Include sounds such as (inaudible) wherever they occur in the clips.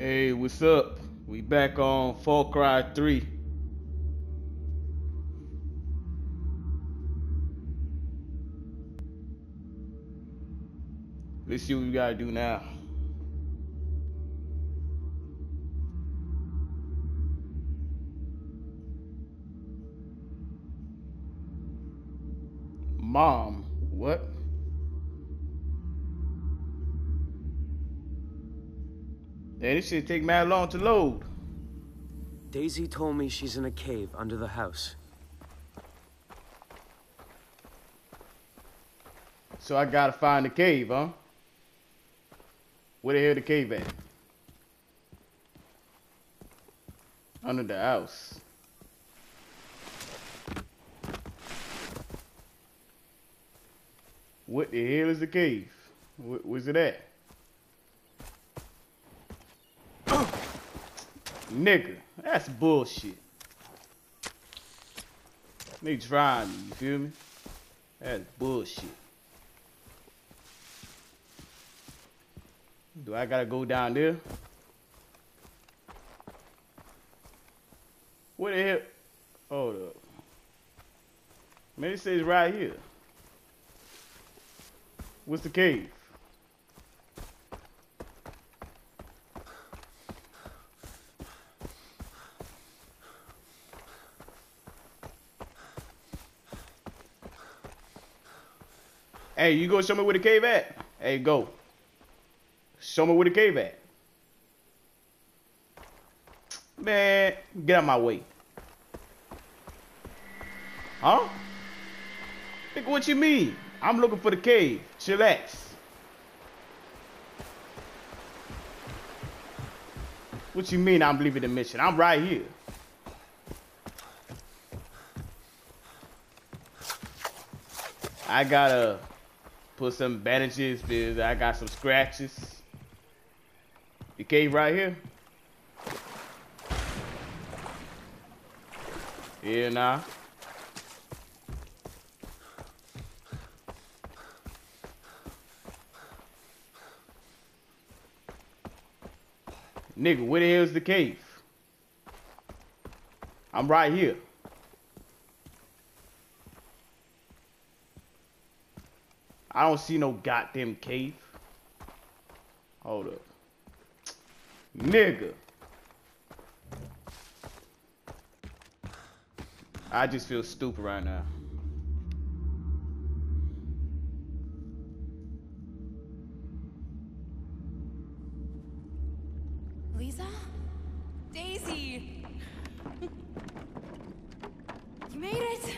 Hey, what's up? We back on Far Cry 3. Let's see what we gotta do now. Mom, what? Damn, this shit take mad long to load. Daisy told me she's in a cave under the house. So I gotta find the cave, huh? Where the hell the cave at? Under the house. What the hell is the cave? Wh- where's it at? Nigga, that's bullshit. They trying me, you feel me? That's bullshit. Do I gotta go down there? What the hell? Hold up. Man, it says right here. What's the cave? Hey, you go show me where the cave at? Hey, go. Show me where the cave at. Man, get out my way. Huh? Think what you mean? I'm looking for the cave. Chillax. What you mean I'm leaving the mission? I'm right here. I gotta put some bandages because I got some scratches. The cave right here. Yeah, nah. Nigga, where the hell's the cave? I'm right here. I don't see no goddamn cave. Hold up. Nigga. I just feel stupid right now. Lisa? Daisy! (laughs) you made it!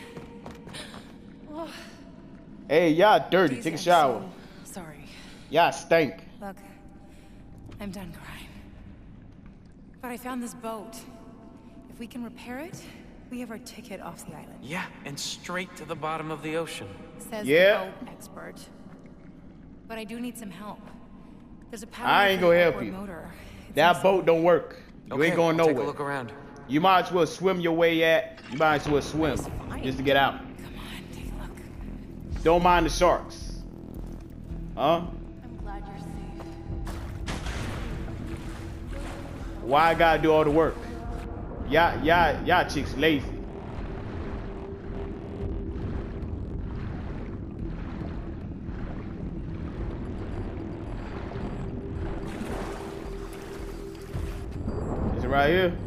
Hey, y'all dirty. Daisy, Take a I'm shower. so sorry. Y'all stink. Look, I'm done crying. But I found this boat. If we can repair it, we have our ticket off the island. Yeah, and straight to the bottom of the ocean. Says Yeah. the boat expert. But I do need some help. There's a power I ain't gonna help outboard you. Motor. It's That missing. boat don't work. You okay, ain't going I'll nowhere. Take a look around. You might as well swim your way at. You might as well swim just to get out. Come on, take a look. Don't mind the sharks. Huh? I'm glad you're safe. Why I gotta do all the work? Y'all, y'all, y'all chicks lazy. Is it right here?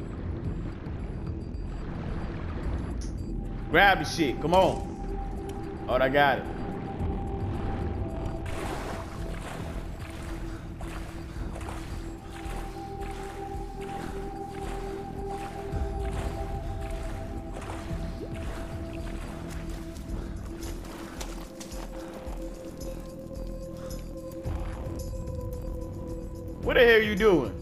Grab the shit. Come on. Oh, I got it. What the hell are you doing?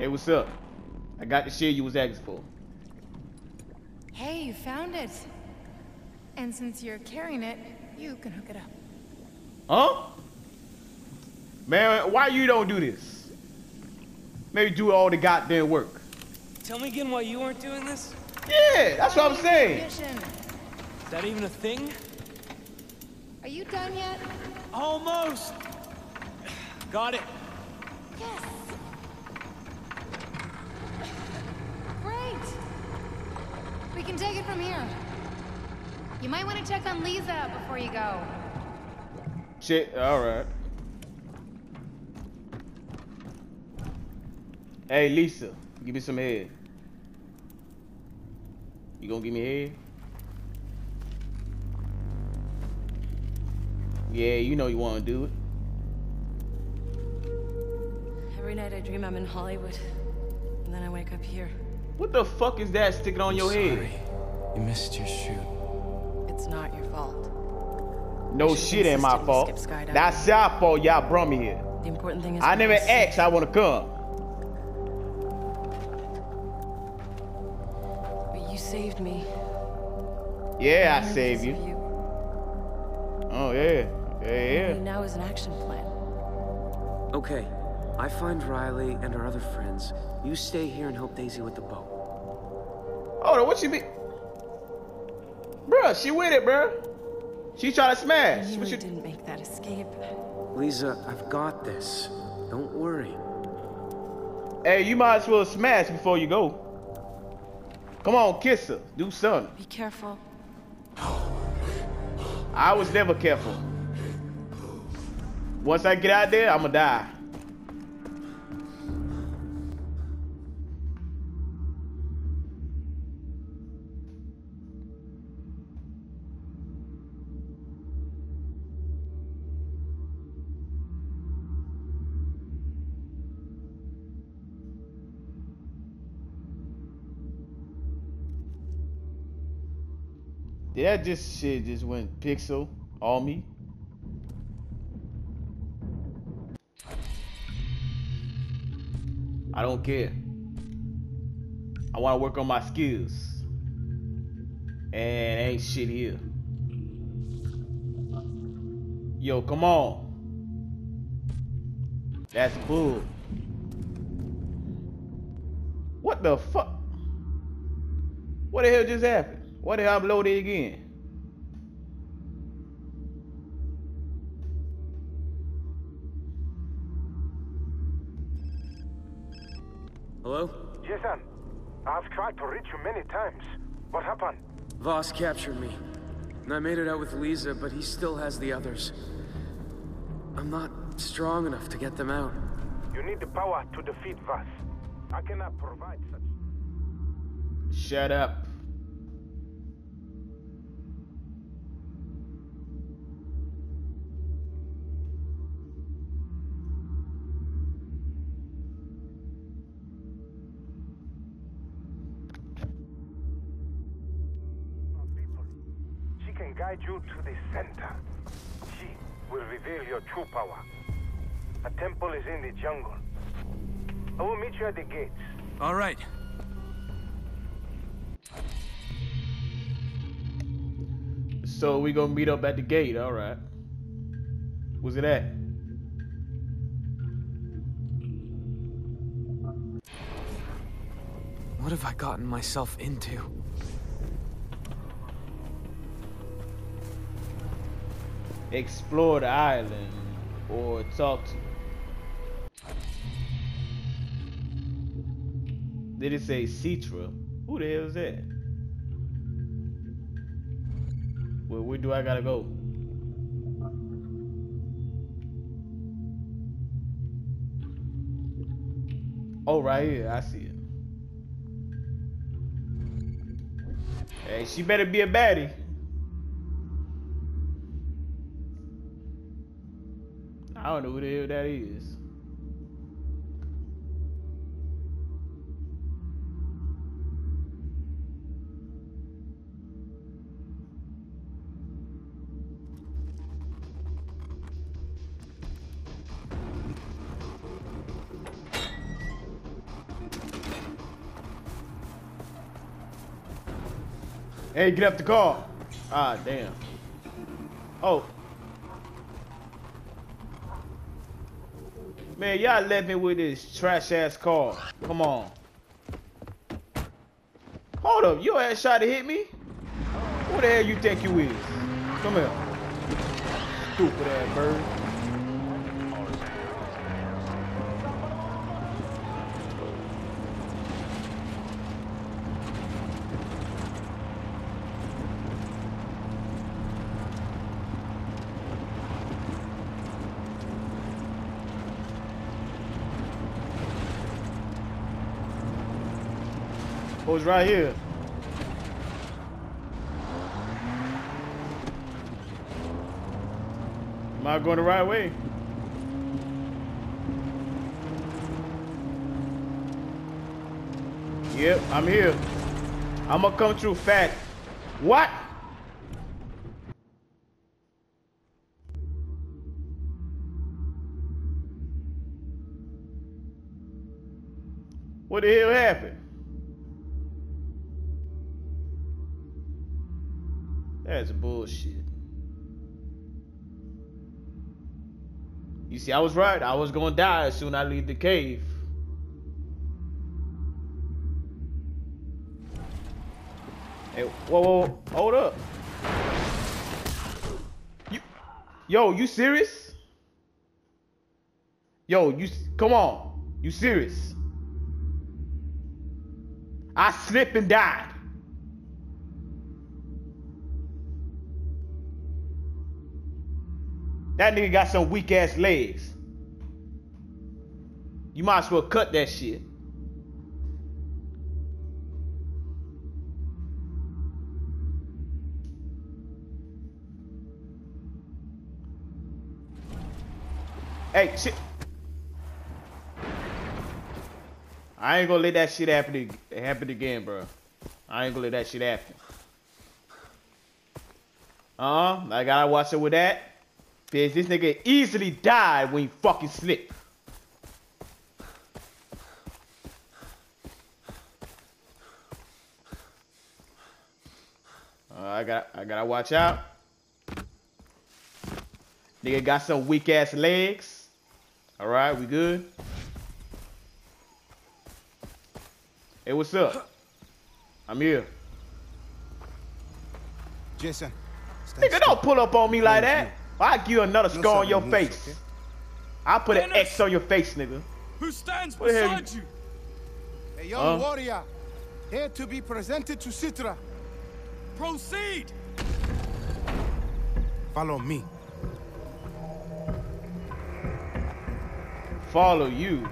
Hey, what's up? I got the shit you was asking for. Hey, you found it. And since you're carrying it, you can hook it up. Huh? Man, why you don't do this? Maybe do all the goddamn work. Tell me again why you weren't doing this? Yeah, that's what I'm saying. Mission. Is that even a thing? Are you done yet? Almost! Got it. Yes. Great. We can take it from here. You might want to check on Lisa before you go. Shit, alright. Hey, Lisa, give me some head. You gonna give me head? Yeah, you know you wanna do it. Every night I dream I'm in Hollywood. And then I wake up here. What the fuck is that sticking on your head? You missed your shoot. It's not your fault. No shit ain't my fault. skip skydiving. That's your fault. Y'all brought me here. The important thing is I never all safe. asked I wanna come. But you saved me. Yeah, I And saved you. you. Oh yeah, yeah, yeah. now is an action plan. Okay, I find Riley and our other friends. You stay here and help Daisy with the boat. Hold on, what she be? Bruh, she with it, bruh. She trying to I smash. What really you? didn't make that escape. Lisa, I've got this. Don't worry. Hey, you might as well smash before you go. Come on, kiss her. Do something. Be careful. I was never careful. Once I get out there, I'ma die. That just shit just went pixel on me? I don't care. I want to work on my skills. And ain't shit here. Yo, come on. That's bull. What the fuck? What the hell just happened? What the hell I'm loaded again? Hello? Jason, I've tried to reach you many times. What happened? Vaas captured me. And I made it out with Lisa, but he still has the others. I'm not strong enough to get them out. You need the power to defeat Vaas. I cannot provide such. Shut up. Guide you to the center. She will reveal your true power. A temple is in the jungle. I will meet you at the gates. All right. So we gonna meet up at the gate, all right. Where's it at? What have I gotten myself into? Explore the island or talk to. Did it say Citra? Who the hell is that? Where, where do I gotta go? Oh, right here. I see it. Hey, she better be a baddie. I don't know who the hell that is. Hey, get up the car. Ah, damn. Oh. Man, y'all left me with this trash ass car. Come on. Hold up, your ass tried to hit me? Who the hell you think you is? Come here. Stupid ass bird. Who's right here? Am I going the right way? Yep, I'm here. I'm gonna come through fat. What? What the hell That's bullshit. You see, I was right. I was gonna die as soon as I leave the cave. Hey, whoa, whoa, hold up. You, yo, you serious? Yo, you, come on. You serious? I slip and died. That nigga got some weak ass legs. You might as well cut that shit. Hey, shit. I ain't gonna let that shit happen, happen again, bro. I ain't gonna let that shit happen. Uh huh. I gotta watch it with that. Because this nigga easily died when he fucking slipped. Uh, I got I gotta watch out. Nigga got some weak ass legs. Alright, we good. Hey, what's up? I'm here. Jason. Nigga, don't pull up on me like that. I give you another scar on your face. okay? I put an X on your face, nigga. Who stands What beside you? A young Huh? warrior, here to be presented to Citra. Proceed! Follow me. Follow you.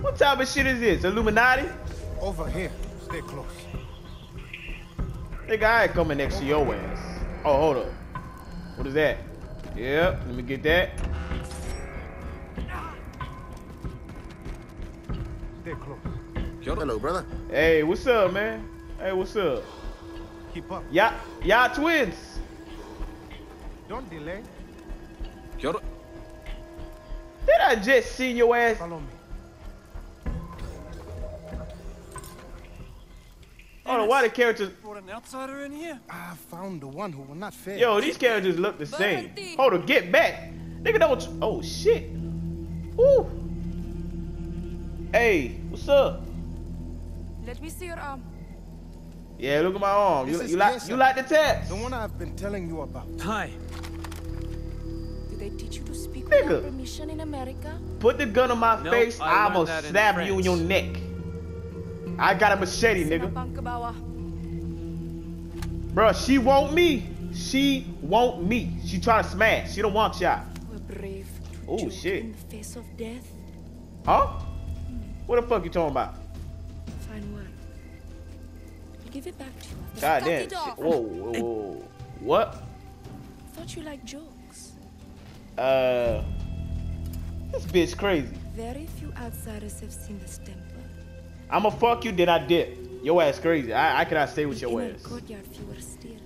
What type of shit is this? Illuminati? Over here. Stay close. Nigga, I ain't coming next to your ass. Oh, hold up. What is that? Yep, let me get that. Stay close. Hello, brother. Hey, what's up, man? Hey, what's up? Keep up. Y'all, y'all twins. Don't delay. Kia. Did I just see your ass? Follow me. Hold on, why the characters? Brought an outsider in here? I found the one who will not fail. Yo, these characters look the same. Hold on, get back. Nigga, don't. Oh, shit. Woo. Hey, what's up? Let me see your arm. Yeah, look at my arm. You, This is you like you like the tats? The one I've been telling you about. Hi. Did they teach you to speak Nigga. without permission in America? Put the gun on my No, face. I I'm learned gonna that in stab you in your neck. I got a machete, nigga. Bruh, she want me. She want me. She trying to smash. She don't want y'all. We're brave. Oh, shit. In the face of death. Huh? What the fuck you talking about? Fine word. I'll give it back to you. God damn. it shit. off. Whoa, whoa, whoa. What? Thought you liked jokes. Uh, this bitch crazy. Very few outsiders have seen this temple. I'ma fuck you, then I dip. Your ass crazy. I, I cannot stay with your ass. a courtyard fewer.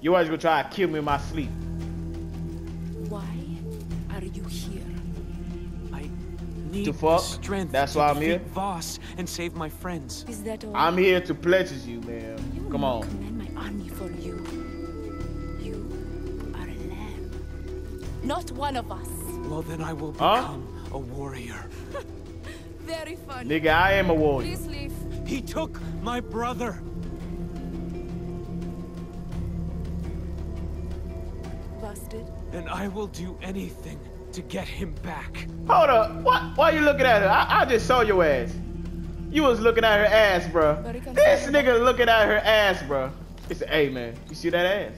Your ass gonna try to kill me in my sleep. Why are you here? I need To fuck? strength That's to why I'm defeat here? Vaas and save my friends. Is that all? I'm here to pledges you, man. You Come on. command my army for you. You are a lamb. Not one of us. Well, then I will Huh? become a warrior. (laughs) Very funny. Nigga, I am a warrior. Please leave. He took my brother. Busted. And I will do anything to get him back. Hold up. Why, why you looking at her? I, I just saw your ass. You was looking at her ass, bro. This nigga looking at her ass, bro. It's said, hey, man, you see that ass?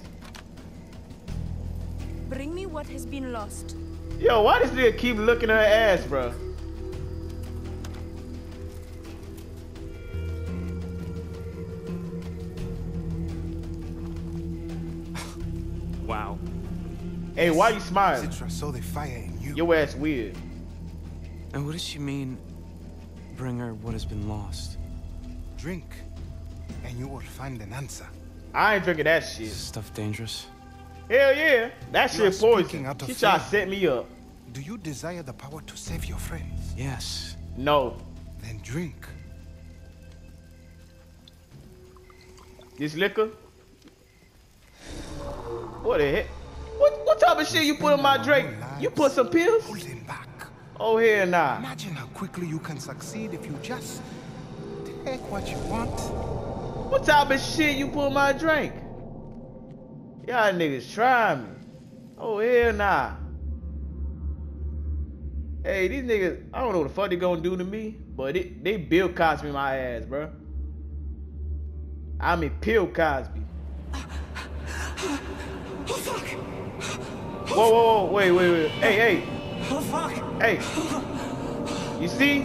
Bring me what has been lost. Yo, why this nigga keep looking at her ass, bro? Hey, why are you smiling? Citra saw the fire in you. Your ass weird. And what does she mean, bring her what has been lost? Drink, and you will find an answer. I ain't drinking that shit. Is this stuff dangerous? Hell yeah. That You shit poison. speaking out of She try to faith. set me up. Do you desire the power to save your friends? Yes. No. Then drink. This liquor? What the heck? What what type of shit you put in my drink? You put some pills? Back. Oh hell nah. Imagine how quickly you can succeed if you just take what you want. What type of shit you put in my drink? Y'all niggas try me. Oh hell nah. Hey, these niggas, I don't know what the fuck they gonna do to me, but it, they Bill Cosby my ass, bro. I mean, Bill Cosby. Whoa, whoa, whoa, wait, wait, wait. Hey, hey. Oh fuck! Hey. You see?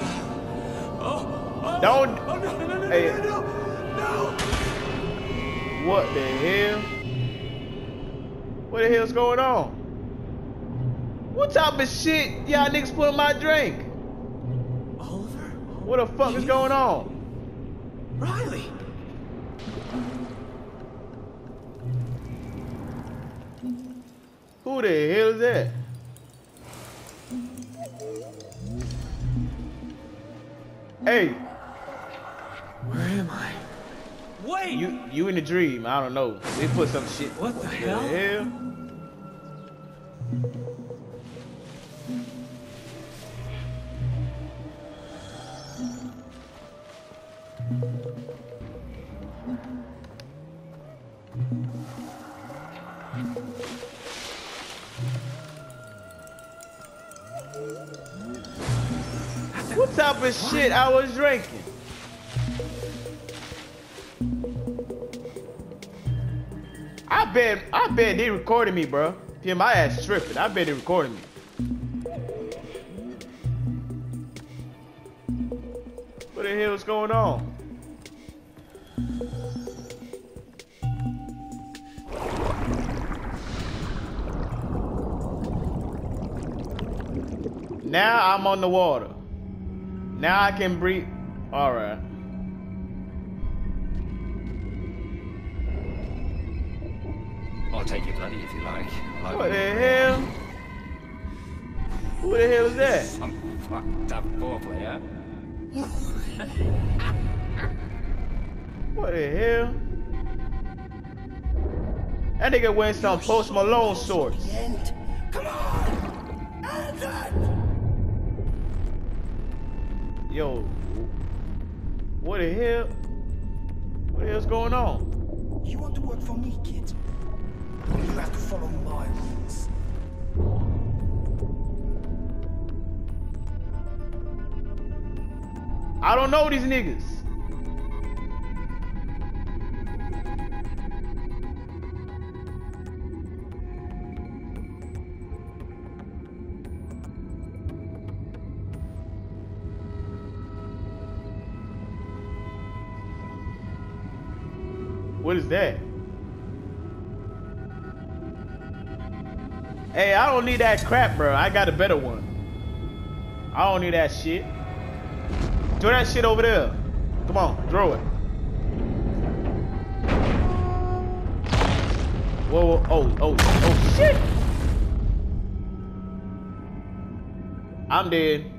Oh, Don't. Oh no no no Hey. no no! no. What the hell? What the hell's going on? What type of shit y'all niggas put in my drink? Oliver? What the fuck is going on? Riley! Who the hell is that? Hey, Where am I? Wait! you you in the dream? I don't know. They put some shit. What the hell? hell? Of shit I was drinking? I bet, I bet they recorded me, bro. Yeah, my ass tripping. I bet they recorded me. What the hell is going on? Now I'm on the water. Now I can breathe. All right. I'll take your bloody if you like. like What the hell? Who the hell is that? I'm fucked up awfully, huh? What the hell? That nigga wearing some Post Malone shorts. Yo, what the hell? What the hell's going on? You want to work for me, kid? You have to follow my rules. I don't know these niggas. That? Hey, I don't need that crap, bro. I got a better one. I don't need that shit. Throw that shit over there. Come on, throw it. Whoa, whoa, oh, oh, oh, shit! I'm dead.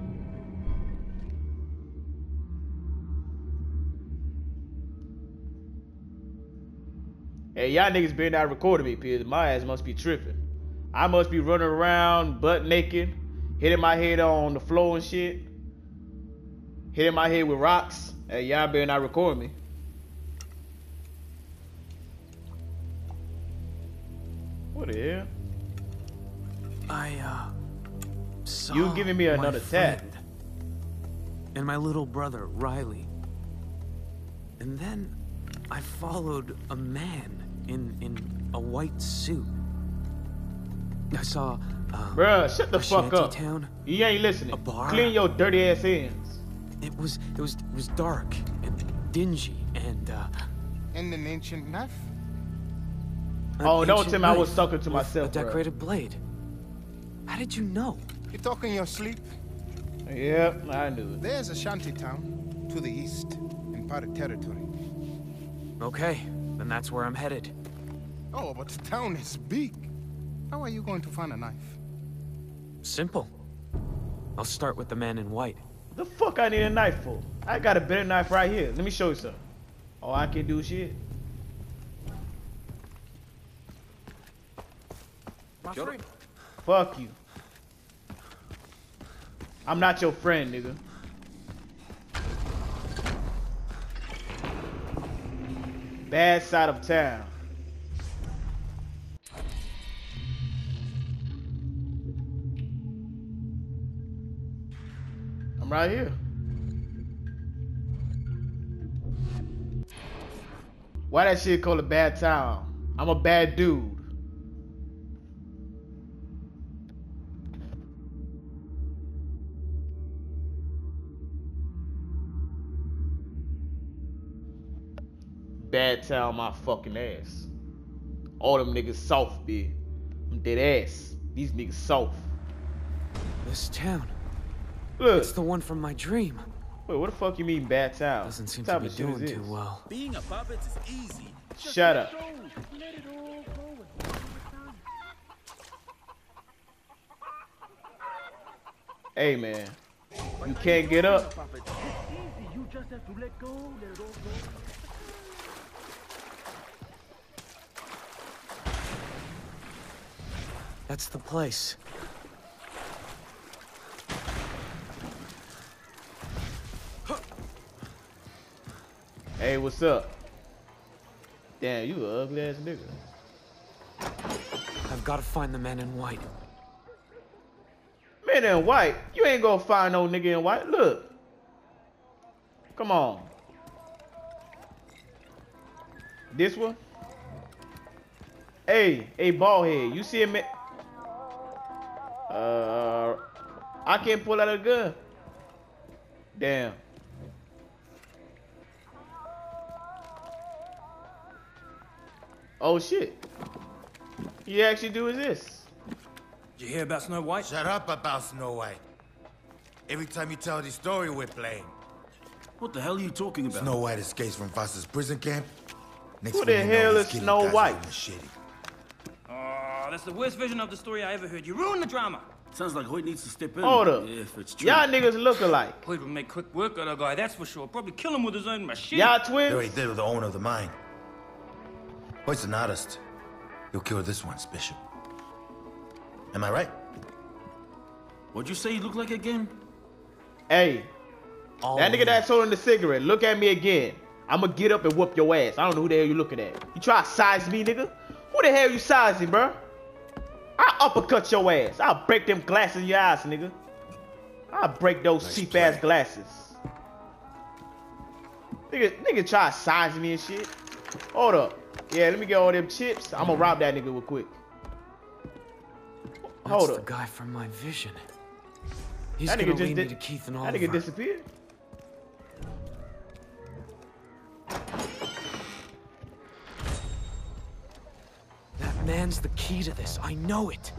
Hey, y'all niggas better not recording me, because my ass must be tripping. I must be running around butt naked, hitting my head on the floor and shit hitting my head with rocks. Hey, y'all better not record me. What the hell? I, uh. Saw You giving me another friend And my little brother, Riley. And then I followed a man in in a white suit. I saw. Uh, Bruh, shut the a fuck up. shantytown. You ain't listening. A bar. Clean your dirty ass hands. It was it was it was dark and dingy and uh. And an ancient knife? an Oh, don't tell me I was knife talking to myself, A bruh. decorated blade. How did you know? You talk in your sleep? Yep, I knew it. There's a shanty town to the east in pirate territory. Okay, then that's where I'm headed. Oh, but the town is big. How are you going to find a knife? Simple. I'll start with the man in white. The fuck I need a knife for? I got a better knife right here. Let me show you something. Oh, I can do shit. Fuck you. I'm not your friend, nigga. Bad side of town. I'm right here. Why that shit called a bad town? I'm a bad dude. Bad town my fucking ass. All them niggas soft, bitch. I'm dead ass. These niggas soft. This town. Look. It's the one from my dream. Wait, what the fuck you mean bad town? Doesn't seem to be doing too well. Being a puppet is easy. Shut up. Hey man, you can't get up. You just have to let go, let it all go. That's the place. Hey, what's up? Damn, you a ugly ass nigga. I've got to find the man in white. Man in white, you ain't gonna find no nigga in white. Look. Come on. This one? Hey, hey, bald head. You see him? In- Uh, I can't pull out a gun. Damn. Oh shit. He actually do is this. Did you hear about Snow White? Shut up about Snow White. Every time you tell this story, we're playing. What the hell are you talking about? Snow White escapes from Foster's prison camp. Next Who the you know, hell is Snow White? machete. Oh, that's the worst version of the story I ever heard. You ruined the drama. Sounds like Hoyt needs to step in. Hold up. If it's true. Y'all niggas look alike. Hoyt would make quick work of the guy, that's for sure. Probably kill him with his own machine. Y'all They twins? already did with the owner of the mine. Hoyt's an artist. He'll kill this one bishop. Am I right? What'd you say he looked like again? Hey, All that nigga that's holding the cigarette, look at me again. I'ma get up and whoop your ass. I don't know who the hell you looking at. You try to size me, nigga? Who the hell you sizing, bro? I'll uppercut your ass. I'll break them glasses in your eyes, nigga. I'll break those Nice cheap play. ass glasses. Nigga, nigga try to size me and shit. Hold up. Yeah, let me get all them chips. I'ma rob that nigga real quick. That's Hold the guy from my vision. He's That gonna nigga just lead me did. to Keith and all That Oliver. nigga disappeared. Man's the key to this. I know it.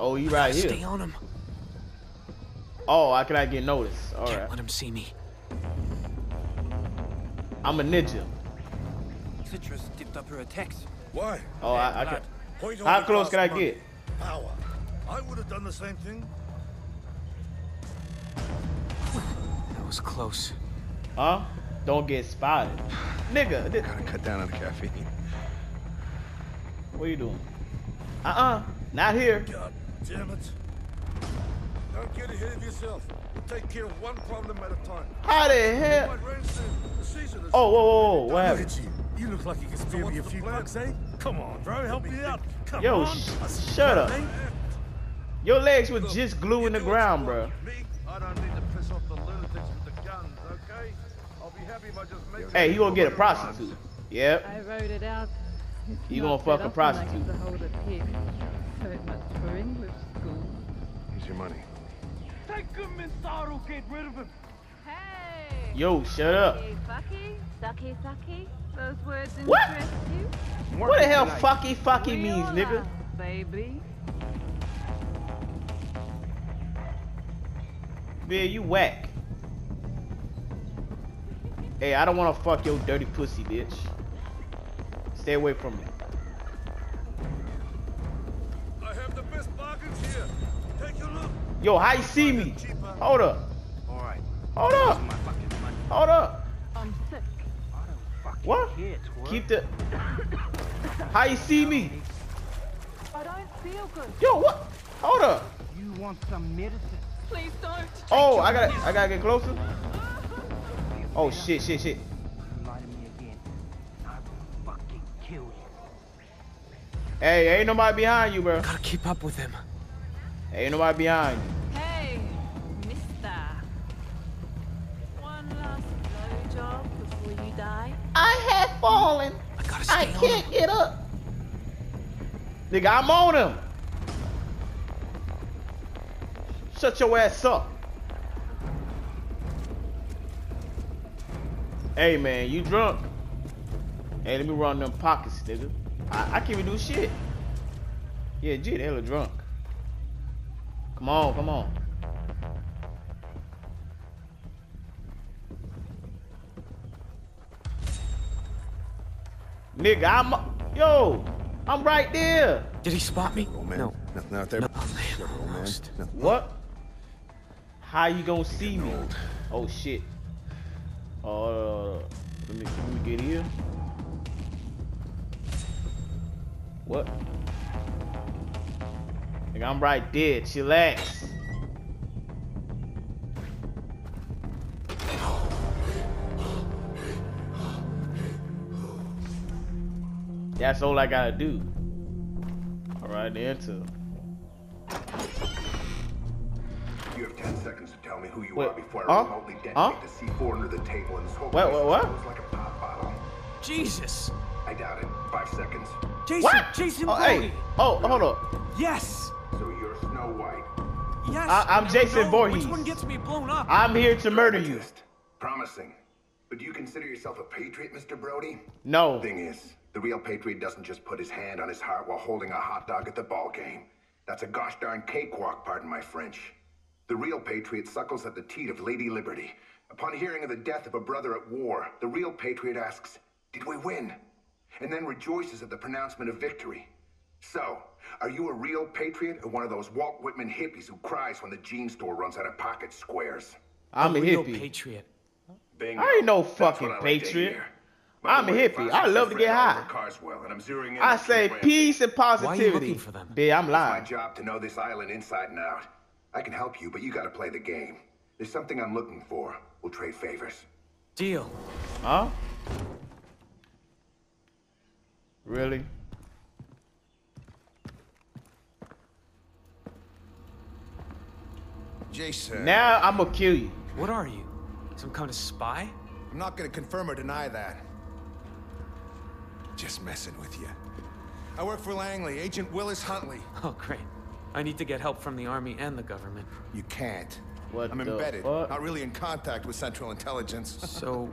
Oh, you right here. Stay on him. Oh, I cannot get noticed. All Can't right. let him see me. I'm a ninja. Citrus dipped up her attacks. Why? Oh, I, I can. Point How close can I costs get? Power. I would have done the same thing. That was close. Huh? Don't get spotted. Nigga, thi- Gotta cut down on the caffeine. What are you doing? Uh-uh. Not here. God damn it. Don't get ahead of yourself. We'll take care of one problem at a time. How the hell? Might rain soon. The season is Oh, whoa, whoa, whoa. What Look happened? at you. You look like you can spare me a few bucks, eh? Come on, bro. Help me out. Come Yo, on. sh- shut up. Your legs were just glue in the ground, bro. I don't need to piss off the lunatics with the guns, okay? I'll be happy if I just make Hey, you gonna get a prostitute. Yep. I wrote it out. It's You not gonna fuck set a up like prostitute. to hold a pig. So much for English school. Here's your money. Take him inside or get rid of him. Hey! Yo, shut up. Hey, fucky, sucky, sucky. Those words What? interest you? What the hell fucky fucky means, nigga? Baby. Man, you whack. Hey, I don't wanna fuck your dirty pussy, bitch. Stay away from me. I have the best bargains here. Take a look. Yo, how you see me? Hold up. Alright. Hold up. Hold up. I'm sick. What? Keep the. How you see me? I don't feel good. Yo, what? Hold up. You want some medicine? Please don't. Oh, I gotta, I gotta get closer. Oh shit, shit, shit. Hey, ain't nobody behind you, bro. Gotta keep up with him. Ain't nobody behind you. Hey, mister. One last blowjob before you die. I have fallen. I gotta I can't get up. Nigga, I'm on him. Shut your ass up. Hey man, you drunk? Hey, let me run them pockets, nigga. I, I can't even do shit. Yeah, G, the hella drunk. Come on, come on. Nigga, I'm yo, I'm right there. Did he spot me? Oh man, No. nothing out there. No, oh, man, Sure, man. almost. Nothing. What? How you gonna see me? Oh shit. Uh, let me let me get here. What? Nigga, I'm right there. Chillax. That's all I gotta do. Alright, enter. You have 10 seconds to tell me who you Wait, are before huh? I remotely detonate Huh? the C4 under the table and this whole What, place what, what? explodes like a pop bottle. Jesus! I doubt it. Five seconds. Jason! What? Jason Oh, Brody! hey. Oh, hold up. Yes! So you're Snow White. Yes! I- I'm Jason know Voorhees. Which one gets me blown up? I'm here to murder you. Just Promising. But do you consider yourself a patriot, Mr. Brody? No. Thing is, the real patriot doesn't just put his hand on his heart while holding a hot dog at the ball game. That's a gosh darn cakewalk, pardon my French. The real patriot suckles at the teat of Lady Liberty. Upon hearing of the death of a brother at war, the real patriot asks, Did we win? And then rejoices at the pronouncement of victory. So, are you a real patriot or one of those Walt Whitman hippies who cries when the jean store runs out of pocket squares? I'm a real hippie. patriot. Bingo. I ain't no fucking what like patriot. I'm a hippie. I love to get high. Carswell, and I'm zeroing in I say peace and positivity. Why are you positivity. looking for them? Bitch, I'm It's my job to know this island inside and out. I can help you, but you gotta play the game. There's something I'm looking for. We'll trade favors. Deal. Huh? Really? Jason. Now I'm gonna kill you. What are you? Some kind of spy? I'm not gonna confirm or deny that. Just messing with you. I work for Langley, Agent Willis Huntley. Oh, great. I need to get help from the army and the government. You can't. What I'm embedded, fuck? not really in contact with Central Intelligence. So,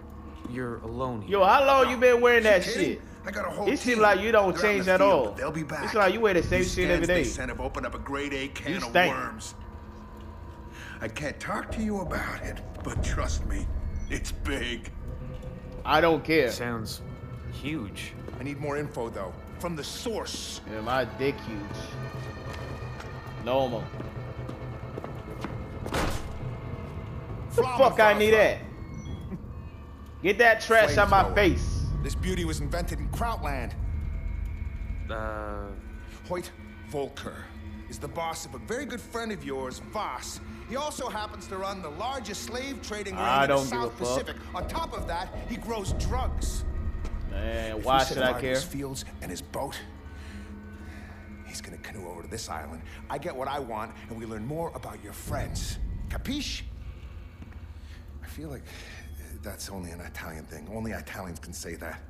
you're alone here. Yo, how long you been wearing that kidding? shit? I got a whole It seems like you don't They're change at field, all. They'll be back. It's like you wear the same These shit every day. scans they day. sent have opened up a grade A can You of stink. worms. I can't talk to you about it, but trust me, it's big. I don't care. Sounds huge. I need more info, though. From the source. Yeah, my dick huge. Normal. The fuck I need that? Get that trash out my face. This beauty was invented in Krautland. Uh, Hoyt Volker is the boss of a very good friend of yours, Vaas. He also happens to run the largest slave trading ring I in the don't give a South fuck. Pacific. On top of that, he grows drugs. Man, If why we set should I fire to care? His fields and his boat. He's gonna canoe over to this island. I get what I want, and we learn more about your friends. Capiche? I feel like that's only an Italian thing. Only Italians can say that.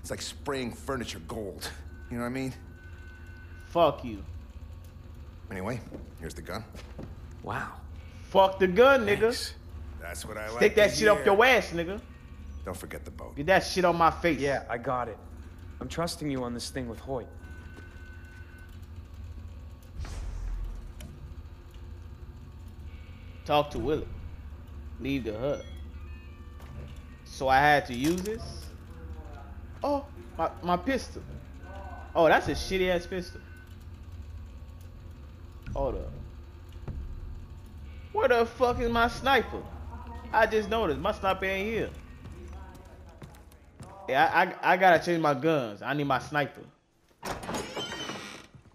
It's like spraying furniture gold. You know what I mean? Fuck you. Anyway, here's the gun. Wow. Fuck the gun, nigga. That's what I like. Stick that to shit up your ass, nigga. Don't forget the boat. Get that shit on my face. Yeah, I got it. I'm trusting you on this thing with Hoyt. Talk to Willis. Leave the hut. So I had to use this? Oh, my, my pistol. Oh, that's a shitty ass pistol. Hold up. Where the fuck is my sniper? I just noticed my sniper ain't here. Yeah, I, I, I gotta change my guns. I need my sniper.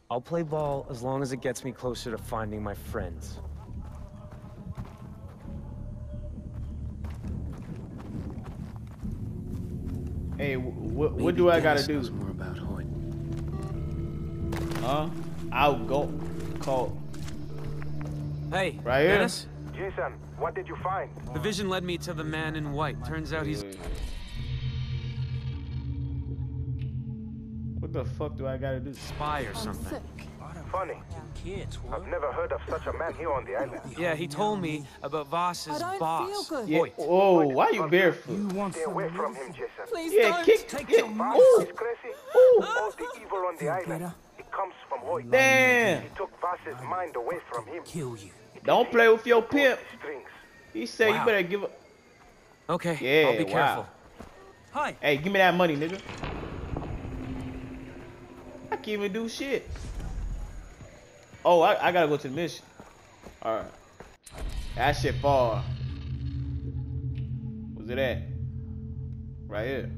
I'll play ball as long as it gets me closer to finding my friends. Hey, wh- what Maybe do I gotta do? knows more about Hoyt. Huh? I'll go call. Hey, Right here? Dennis? Jason, what did you find? The vision led me to the man in white. Turns out he's... What the fuck do I gotta do? Spy or something. Funny. Kids, I've never heard of such a man here on the island. Yeah, he told me about Vaas's boss. Yeah. Oh, why are you barefoot? You want Stay away from him, Jason. Please Yeah, don't. kick. Take yeah. your mouth. Ooh, He's crazy. ooh. All the evil on the island. It comes from Hoyt. Damn. He took Vaas's mind away from him. Kill you. Don't play with your pimp. He said Wow. you better give up. Okay, Yeah, I'll be wow. careful. Hi. Hey, give me that money, nigga. I can't even do shit. Oh, I, I gotta go to the mission. Alright. That shit far. Where's it at? Right here.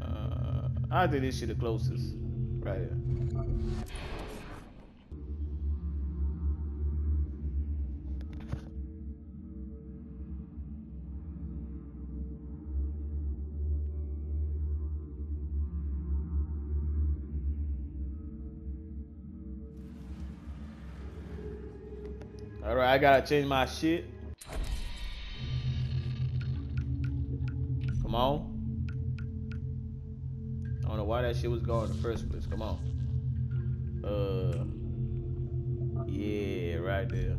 Uh, I think this shit the closest. Right here. I gotta change my shit. Come on. I don't know why that shit was going in the first place. Come on. Uh Yeah, right there.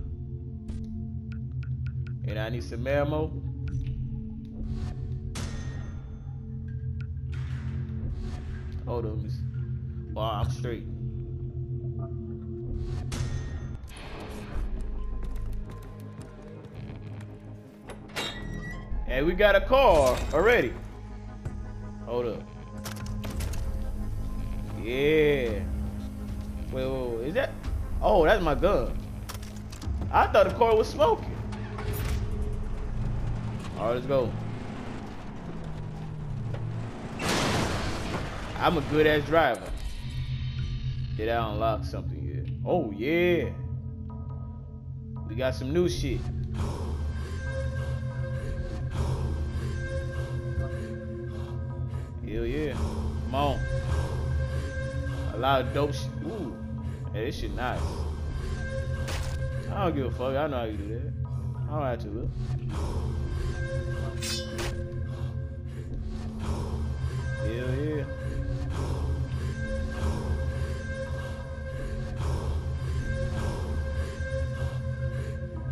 And I need some ammo. Hold on. Well, I'm straight. And we got a car already. Hold up. Yeah. Wait, wait, wait, is that? Oh, that's my gun. I thought the car was smoking. All right, let's go. I'm a good ass driver. Did I unlock something yet? Oh yeah. We got some new shit. Hell yeah. Come on. A lot of dope shit. Ooh. Hey, this shit nice. I don't give a fuck. I know how you do that. I don't have to look. Hell yeah.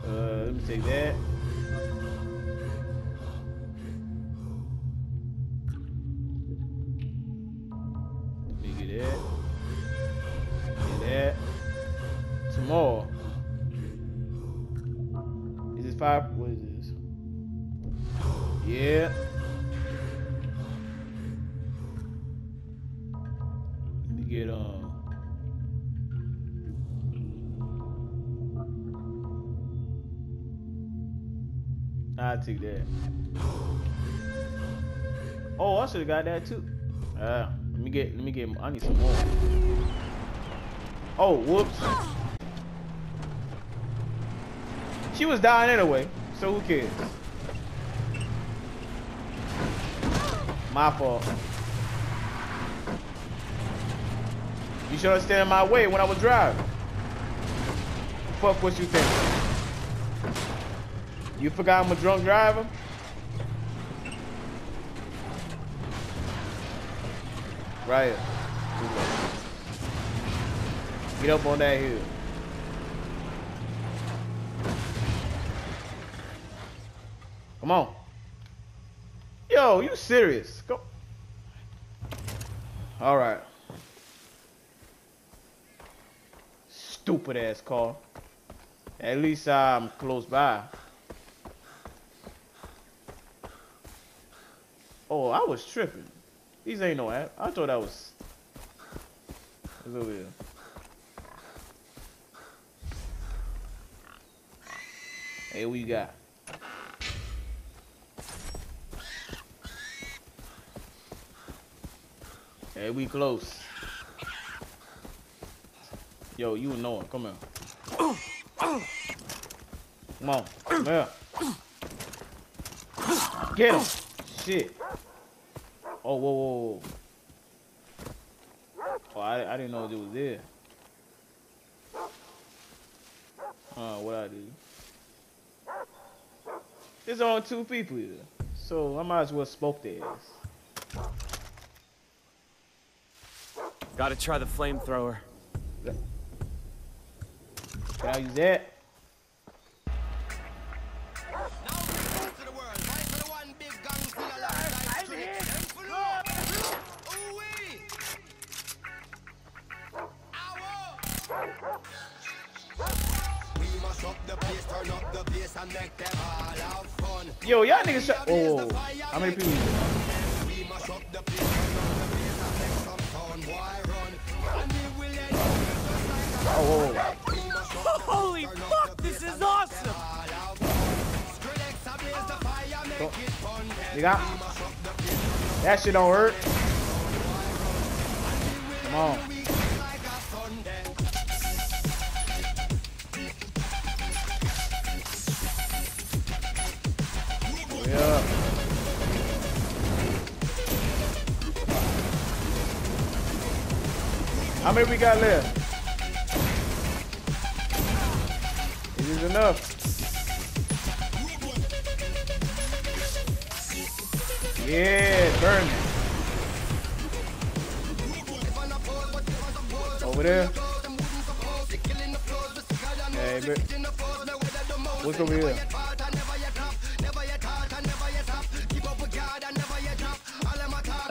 Uh, let me take that. I'll that. Oh, I should have got that too. Uh, let me get, let me get, I need some more. Oh, whoops. She was dying anyway, so who cares? My fault. You should have stayed in my way when I was driving. Fuck what you think. You forgot I'm a drunk driver? Right. Get up on that hill. Come on. Yo, you serious? Go. All right. Stupid ass car. At least I'm close by. Oh, I was tripping. These ain't no app. I thought that was. What's over here? Hey, what you got? Hey, we close. Yo, you know it. Come here. Come on. Come here. Get him. Shit. Oh, whoa, whoa, whoa. Oh, I, I didn't know it was there. Uh, what I do? There's only two people here. So I might as well smoke their ass. Gotta try the flamethrower. Can I use that? Don't.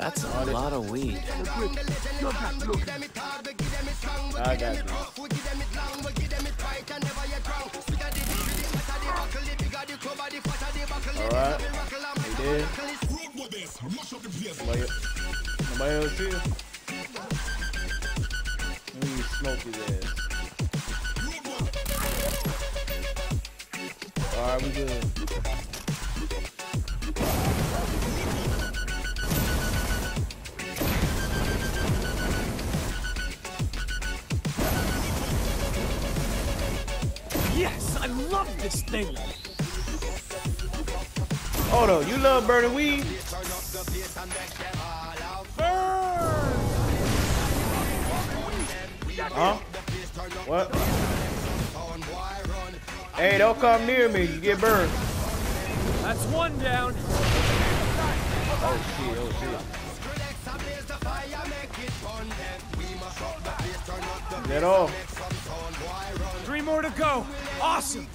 That's a lot of weed. I got you. Alright. We did. Nobody, nobody else here? Let me smoke his ass. Alright, we good. Love this thing. Hold on, you love burning weed? Huh? What? Hey, don't come near me. You get burned. That's one down. Oh shit, oh shit. That all? Three more to go. Awesome.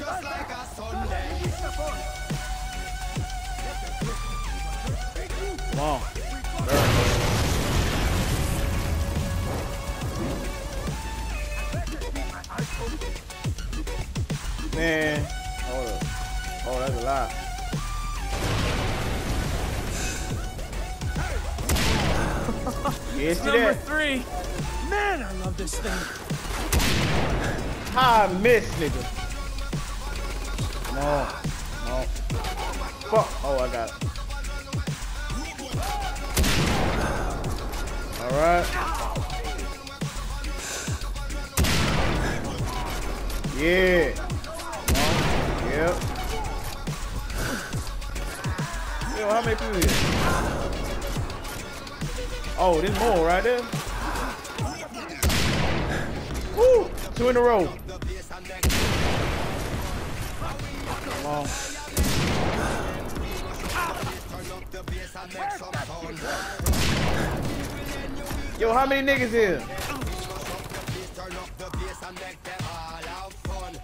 Come on. Man, hold up. Oh, that's a lot. (laughs) Yeah, It's number that? three. Man, I love this thing. How I miss, nigga. No, no. Fuck. Oh, I got it. All right. Yeah. Yep. Yo, how many people here? Oh, there's more right there. Woo! Two in a row. Come. Yo, how many niggas here?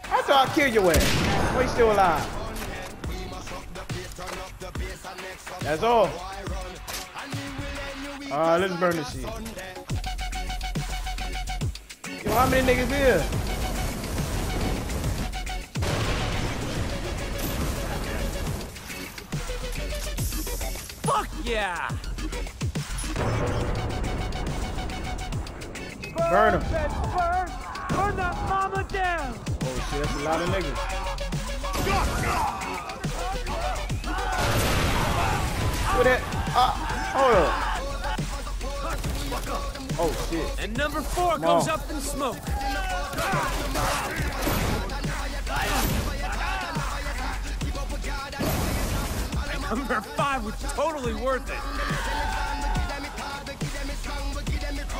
I thought I killed your ass. Why you still alive? That's all. Alright, let's burn this shit. Yo, how many niggas here? Yeah! Burn them. Burn! Burn that mama down! Oh shit, that's a lot of niggas. What that? Uh, hold up. Oh shit. And number four Come goes on. up in smoke. Number five was totally worth it.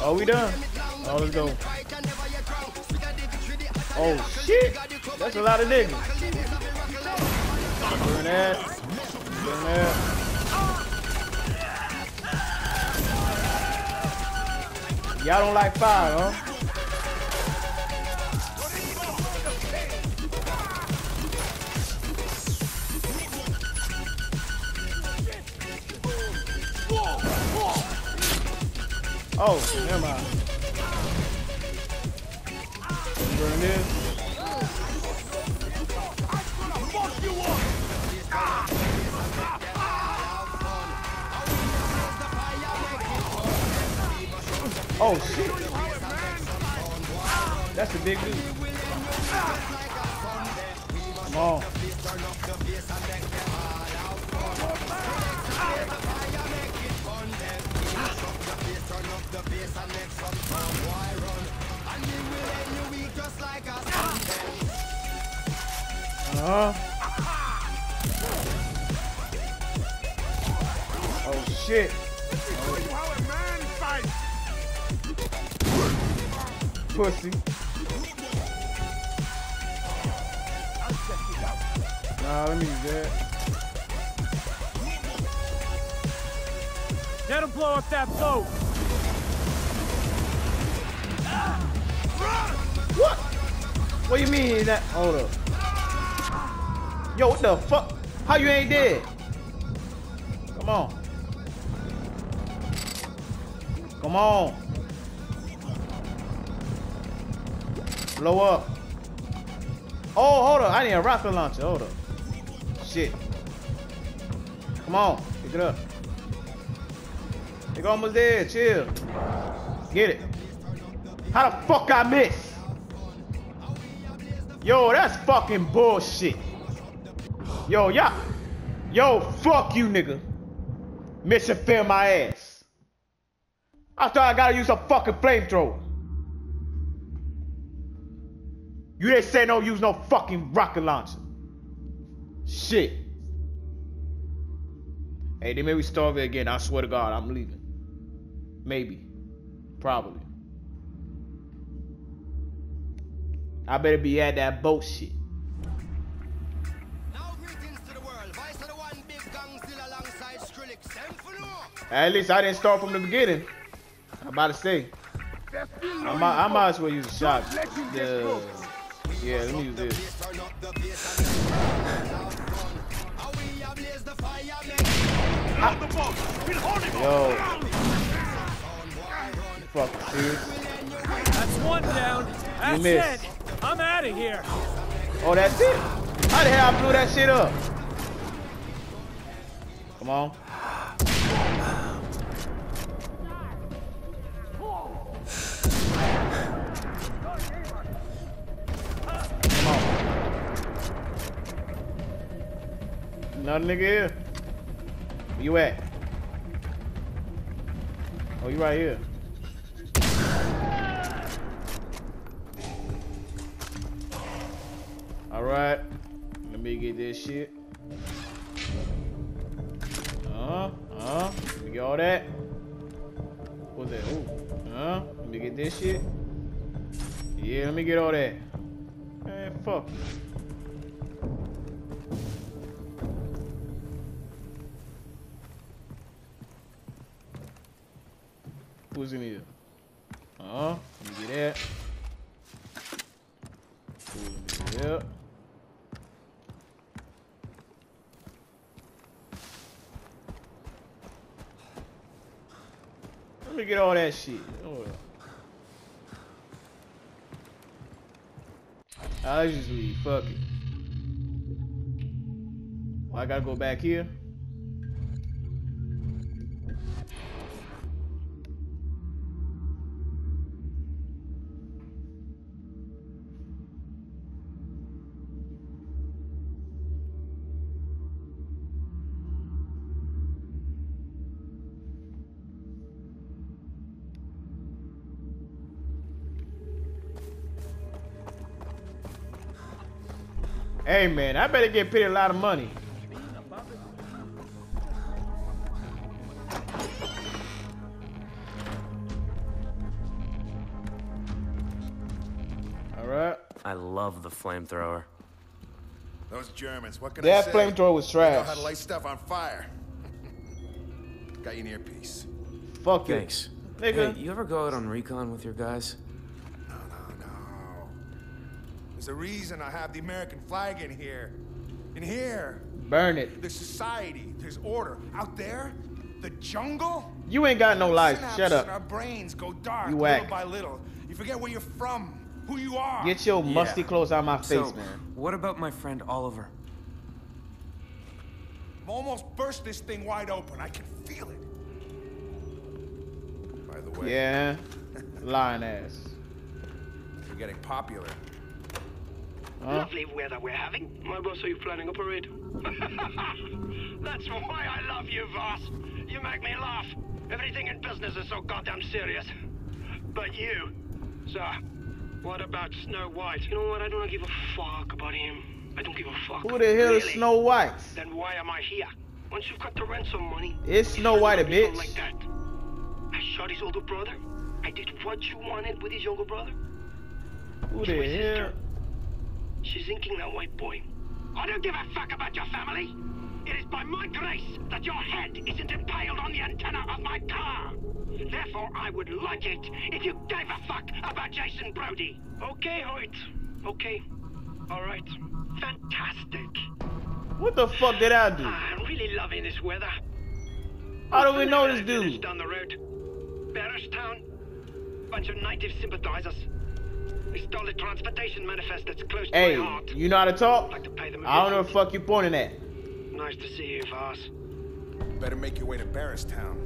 Oh, we done. Oh, let's go. Oh shit. That's a lot of niggas. Burn that. Burn that. Y'all don't like fire, huh? Oh, never mind. Burn this. Oh shit. That's a big dude. Pussy. Nah, let me use that. Him blow up that boat! What? What do you mean that? Hold up. Yo, what the fuck? How you ain't dead? Come on. Come on. Blow up. Oh, hold up. I need a rocket launcher. Hold up. Shit. Come on. Pick it up. Nigga almost there. Chill. Get it. How the fuck I miss? Yo, that's fucking bullshit. Yo, y'all. Yo, fuck you, nigga. Mission fail my ass. I thought I gotta use a fucking flamethrower. You didn't say no use no fucking rocket launcher. Shit. Hey, they made me starve it again. I swear to God, I'm leaving. Maybe. Probably. I better be at that boat shit. At least I didn't start from the beginning. I'm about to say. I might, I might as well use a shot. Yeah, yeah let me use this. Yo. Fuck, serious? That's one down. That's missed. it. I'm out of here. Oh, that's it? How the hell I blew that shit up? Come on. Another nigga here. Where you at? Oh, you right here. All right. Let me get this shit. Uh, uh, let me get all that. What's that? Ooh. Uh, let me get this shit. Yeah, let me get all that. Man, fuck. Who's in here? Uh huh. Let me get that. Who's in here? Let me get all that shit. Hold. I'll just leave. Fuck it. Well, I gotta go back here. Hey man, I better get paid a lot of money. All right. I love the flamethrower. Those Germans, what can That I say? That flamethrower was They know trash. how to light stuff on fire. (laughs) Got you an earpiece. Fuck you. Thanks. Nigga. Hey, you ever go out on recon with your guys? There's a reason I have the American flag in here. In here, Burn it. there's society, there's order. Out there, the jungle. You ain't got no life. Shut up. Our brains go dark You little by little. You forget where you're from, who you are. Get your musty clothes out of my face, so, man. what about my friend Oliver? I've almost burst this thing wide open. I can feel it. By the way, Yeah. Lying ass. you're getting popular. Huh? Lovely weather we're having. My boss, are you planning a parade? (laughs) That's why I love you, Vaas. You make me laugh. Everything in business is so goddamn serious. But you, sir, what about Snow White? You know what? I don't give a fuck about him. I don't give a fuck. Who the hell is Snow White? Then why am I here? Once you've got the ransom money, Is Snow White a bitch? Like that. I shot his older brother. I did what you wanted with his younger brother. Who the hell? She's inking that white boy. I don't give a fuck about your family. It is by my grace that your head isn't impaled on the antenna of my car. Therefore, I would like it if you gave a fuck about Jason Brody. Okay, Hoyt. Okay. All right. Fantastic. What the fuck did I do? Ah, I'm really loving this weather. How do we know this dude? Down the road. Barristown. Bunch of native sympathizers. We stole a transportation manifest that's close to Hey, my heart. you know how to talk? Like to pay them a I don't know what visit. the fuck you pointing at. Nice to see you, Vaas. Better make your way to Barristown.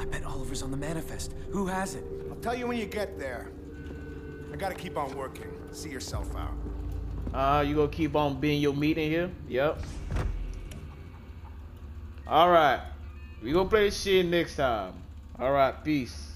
I bet Oliver's on the manifest. Who has it? I'll tell you when you get there. I gotta keep on working. See yourself out. Uh, you gonna keep on being your meat in here? Yep. Alright. We gonna play this shit next time. Alright, peace.